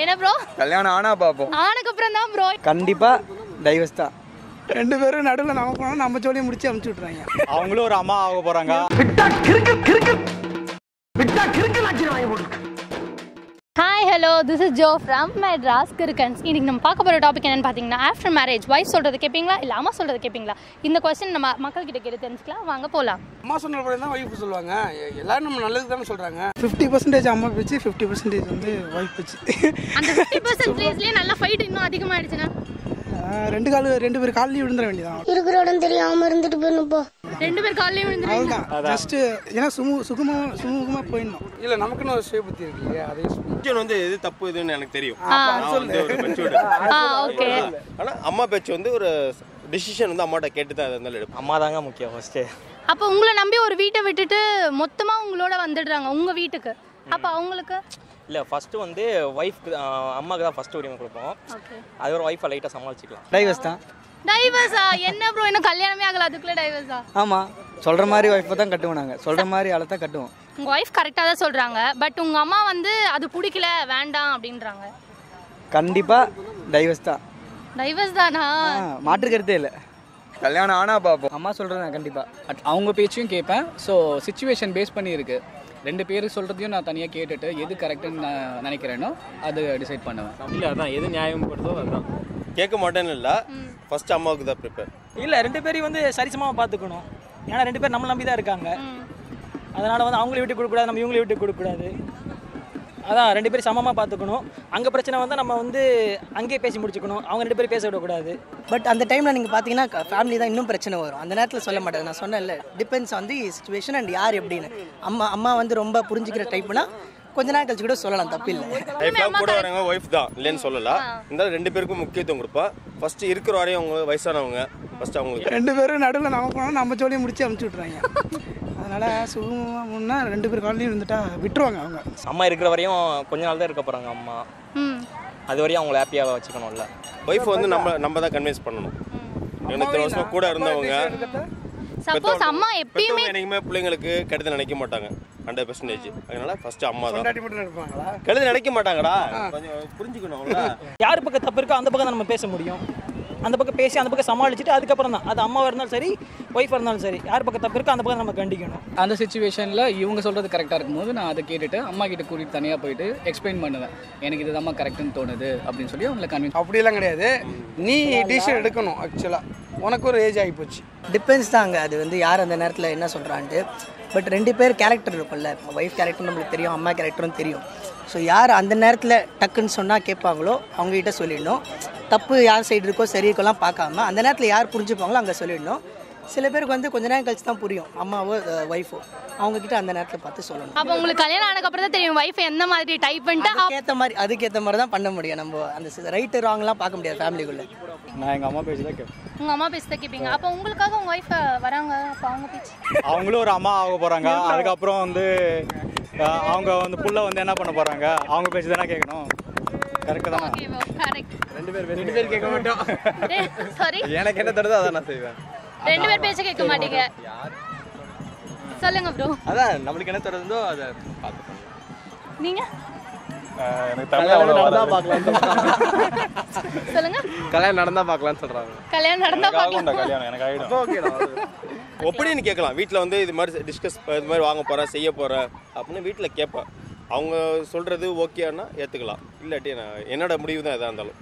என்ன ப்ரோ கல்யாணம் ஆனா பார்ப்போம் ஆனக்கு அப்புறம் தான் ப்ரோ கண்டிப்பா டைவர்ஸ் தான் ரெண்டு பேரும் நடுவில் நம்ம போனோம் நம்ம ஜோலியை முடிச்சு அமுச்சு விட்றாங்க அவங்களும் ஒரு அம்மா ஆக போறாங்க. Hi hello this is Jo from Madras Kirukkans இன்னைக்கு நம்ம பார்க்க போகிற டாபிக் என்னன்னு பார்த்தீங்கன்னா ஆஃப்டர் மேரேஜ் வைஃப் சொல்கிறது கேட்பீங்களா இல்லை அம்மா சொல்கிறது கேட்பீங்களா இந்த கொஸ்டின் நம்ம மக்கள் கிட்ட கேட்டு தெரிஞ்சுக்கலாம். வாங்க போகலாம் அம்மா சொன்ன தான் ஒய்ஃப் சொல்லுவாங்க. எல்லாரும் நம்ம நல்லதுக்கு தானே சொல்கிறாங்க ஃபிஃப்டி பர்சன்டேஜ் அம்மா பேச்சு ஃபிஃப்டி பர்சன்டேஜ் வந்து ஒய்ஃப் பேச்சு அந்த ஃபிஃப்டி பர்சன்டேஜ்லேயே நல்லா ஃபைட் இன்னும் அதிகமாகிடுச்சுன்னா ரெண்டு கால் ரெண்டு பேர் காலையும் விழுந்துட வேண்டியதான் இருக்கிற இடம் தெரியாம இருந்துட்டு போயிடணும் போ. ரெண்டு பேர் காலையும் விழுந்துருவீங்க அதுதான் ஜஸ்ட் ஏன்னா சுமு சுகமாக சுமூகமாக போயிடணும். இல்லை நமக்குன்னு ஒரு சுய புத்தி இருக்கு இல்லையா? அதே மெச்சூர் வந்து எது தப்பு எதுன்னு எனக்கு தெரியும். நான் வந்து ஒரு மெச்சூர்டு ஆ ஓகே ஆனா அம்மா பேச்சு வந்து ஒரு டிசிஷன் வந்து அம்மாட்ட கேட்டு தான் இருந்தாலும் எடுப்பேன் அம்மா தாங்க முக்கியம் ஃபர்ஸ்ட் அப்போ உங்களை நம்பி ஒரு வீட்டை விட்டுட்டு மொத்தமாக உங்களோட வந்துடுறாங்க உங்கள் வீட்டுக்கு. அப்போ அவங்களுக்கு இல்லை ஃபஸ்ட்டு வந்து ஒய்ஃப்க்கு அம்மாவுக்கு தான் ஃபஸ்ட்டு உரிமை கொடுப்போம். ஓகே அது ஒரு ஒய்ஃபை லைட்டாக சமாளிச்சிக்கலாம். டைவர்ஸ் தான். டைவர்ஸா என்ன ப்ரோ இன்னும் கல்யாணமே ஆகல அதுக்குள்ளே டைவர்ஸா ஆமாம் சொல்கிற மாதிரி ஒய்ஃபை தான் கட்டுவோம் நாங்கள் சொல்கிற மாதிரி ஆளை தான் கட்டுவோம். உங்கள் ஒய்ஃப் கரெக்டாக தான் சொல்கிறாங்க பட் உங்கள் அம்மா வந்து அது பிடிக்கல வேண்டாம் அப்படின்றாங்க. கண்டிப்பாக டைவர்ஸ் தான். டைவர்ஸ் தானா? ஆ, மாற்று கருத்தே இல்லை. கல்யாணம் ஆனா பார்ப்போம். அம்மா கண்டிப்பாக அட் அவங்க பேச்சையும் கேட்பேன். ஸோ சுச்சுவேஷன் பேஸ் பண்ணி இருக்கு. ரெண்டு பேர் சொல்கிறதையும் நான் தனியாக கேட்டுட்டு எது கரெக்டுன்னு நான் நினைக்கிறேனோ அது டிசைட் பண்ணுவேன். இல்லை அதான். எது நியாயப்படுதோ அதுதான் கேட்க மாட்டேன்னு இல்லை. ஃபர்ஸ்ட் அம்மாவுக்கு தான் ப்ரிப்பேர் இல்லை ரெண்டு பேரையும் வந்து சரிசமமாக பார்த்துக்கணும். ஏன்னா ரெண்டு பேர் நம்மளை நம்பி தான் இருக்காங்க அதனால் வந்து அவங்கள விட்டு கொடுக்கக்கூடாது நம்ம இவங்களை விட்டு கொடுக்கக்கூடாது. அதான் ரெண்டு பேரும் சமமாக பார்த்துக்கணும் அங்கே பிரச்சனை வந்தால் நம்ம வந்து அங்கேயே பேசி முடிச்சுக்கணும். அவங்க ரெண்டு பேரும் பேச விடக்கூடாது. பட் அந்த டைமில் நீங்கள் பார்த்தீங்கன்னா ஃபேமிலி தான் இன்னும் பிரச்சனை வரும். அந்த நேரத்தில் சொல்ல மாட்டேன் நான் சொன்னேன்ல டிபெண்ட்ஸ் வந்து சுச்சுவேஷன் அண்ட் யார் எப்படின்னு. அம்மா அம்மா வந்து ரொம்ப புரிஞ்சுக்கிற டைப்னா கொஞ்ச நாள் கழிச்சு கூட சொல்லலாம் தப்பில்லை லைஃப்லாம் கூட வரவங்க ஒய்ஃப் தான் இல்லைன்னு சொல்லல. இருந்தாலும் ரெண்டு பேருக்கும் முக்கியத்துவம் கொடுப்பா. ஃபர்ஸ்ட் இருக்கிற வரையும் அவங்க வயசானவங்க. ஃபர்ஸ்ட் அவங்களுக்கு ரெண்டு பேரும் நடுவில் நம்ம போனோம் நம்ம ஜோலியை முடிச்சு அமுச்சு விட்றாங்க அதனால் சுகமாக முன்னா ரெண்டு பேர் காலையும் இருந்துட்டா விட்டுருவாங்க அவங்க. அம்மா இருக்கிற வரையும் கொஞ்ச நாள் தான் இருக்க போகிறாங்க அம்மா. ம். அது வரையும் அவங்கள ஹாப்பியாக வச்சுக்கணும்ல ஒய்ஃப் வந்து நம்ம நம்ம தான் கன்வின்ஸ் பண்ணணும். இத்தனை வருஷமா கூட இருந்தவங்க. சப்போஸ் அம்மா எப்பயுமே என்னைக்குமே பிள்ளைங்களுக்கு கெடுதல் நினைக்க மாட்டாங்க. ஹண்ட்ரட் பர்சன்டேஜ் அதனால ஃபர்ஸ்ட் அம்மா தான். கெடுதல் நினைக்க மாட்டாங்கடா. கொஞ்சம் புரிஞ்சுக்கணும்ல. யார் பக்கம் தப்பு இருக்கோ அந்த பக்கம் தான் நம்ம பேச முடியும். அந்த பக்கம் பேசி அந்த பக்கம் சமாளிச்சுட்டு அதுக்கப்புறம் தான். அது அம்மாவாக இருந்தாலும் சரி ஒய்ஃபாக இருந்தாலும் சரி யார் பக்கம் தப்பு இருக்கோ அந்த பக்கம் நம்ம கண்டிக்கணும். அந்த சுச்சுவேஷனில் இவங்க சொல்கிறது கரெக்டாக இருக்கும்போது நான் அதை கேட்டுட்டு அம்மா கிட்ட கூட்டிகிட்டு தனியாக போயிட்டு எக்ஸ்பிளைன் பண்ணுவேன். எனக்கு இதுதான் கரெக்டுன்னு தோணுது அப்படின்னு சொல்லி அவங்களை கன்வின்ஸ் அப்படியெல்லாம் கிடையாது. நீ டிசிஷன் எடுக்கணும் ஆக்சுவலாக உனக்கு ஒரு ஏஜ் ஆகி போச்சு. டிபெண்ட்ஸ் தாங்க. அது வந்து யார் அந்த நேரத்தில் என்ன சொல்கிறான்ட்டு பட் ரெண்டு பேர் கேரக்டர் இருக்கும்ல. ஒய்ஃப் கேரக்டர் நம்மளுக்கு தெரியும் அம்மா கேரக்டரும் தெரியும். ஸோ யார் அந்த நேரத்தில் டக்குன்னு சொன்னால் கேட்பாங்களோ அவங்ககிட்ட சொல்லிடணும். தப்பு யார் சைடு இருக்கோ சரி இருக்கோலாம் பார்க்காம அந்த நேரத்தில் யார் புரிஞ்சுப்பாங்களோ அங்கே சொல்லிடணும். சில பேருக்கு வந்து கொஞ்ச நேரம் கழிச்சு தான் புரியும். அம்மாவோ ஒய்ஃபோ அவங்கக்கிட்ட அந்த நேரத்தில் பார்த்து சொல்லணும். அப்போ உங்களுக்கு கல்யாணம் ஆனதுக்கப்புறம் தான் தெரியும் ஒய்ஃப் எந்த மாதிரி டைப்ன்ட்டு அதுக்கேற்ற மாதிரி அதுக்கேற்ற மாதிரி தான் பண்ண முடியும். நம்ம அந்த ரைட்டு ராங்லாம் பார்க்க முடியாது ஃபேமிலிக்குள்ளே நான் எங்கள் அம்மா பேச்சு தான் கேட்பேன் உங்கள் அம்மா பேசி தான் கேட்பீங்க அப்போ உங்களுக்காக உங்கள் ஒய்ஃப் வராங்க? அப்போ அவங்க பேச்சு? அவங்களும் ஒரு அம்மா ஆக போகிறாங்க அதுக்கப்புறம் வந்து அவங்க வந்து புள்ள வந்து என்ன பண்ண போகிறாங்க அவங்க பேச்சு தானே கேட்கணும். கரெக்டு தானே? ரெண்டு பேர் ரெண்டு பேர் கேட்க மாட்டோம். சாரி எனக்கு என்ன தருதோ அதை நான் செய்வேன். ரெண்டு பேர் பேச்ச கேட்க மாட்டீங்க. சொல்லுங்க ப்ரோ அதான் நம்மளுக்கு என்ன தருதோ அதை பார்த்து நீங்க? எனக்கு நடந்தா பார்க்கலாம் சொல்லுங்க. கல்யாணம் நடந்தா பார்க்கலாம்னு சொல்றாங்க. கல்யாணம் நடந்தா பார்க்கலாம். கல்யாணம் எனக்கு ஒப்பீனியன் கேட்கலாம். வீட்டில் வந்து இது மாதிரி டிஸ்கஸ் இது மாதிரி வாங்க போகிறேன் செய்ய போகிறேன் அப்படின்னு வீட்டில் கேட்பேன் அவங்க சொல்கிறது ஓகேன்னா ஏற்றுக்கலாம் இல்லாட்டி நான் என்னோட முடிவு தான் எதாக இருந்தாலும்.